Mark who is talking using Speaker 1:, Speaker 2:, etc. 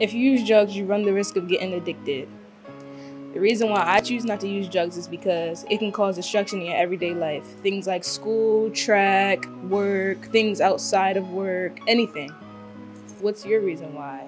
Speaker 1: If you use drugs, you run the risk of getting addicted. The reason why I choose not to use drugs is because it can cause destruction in your everyday life. Things like school, track, work, things outside of work, anything. What's your reason why?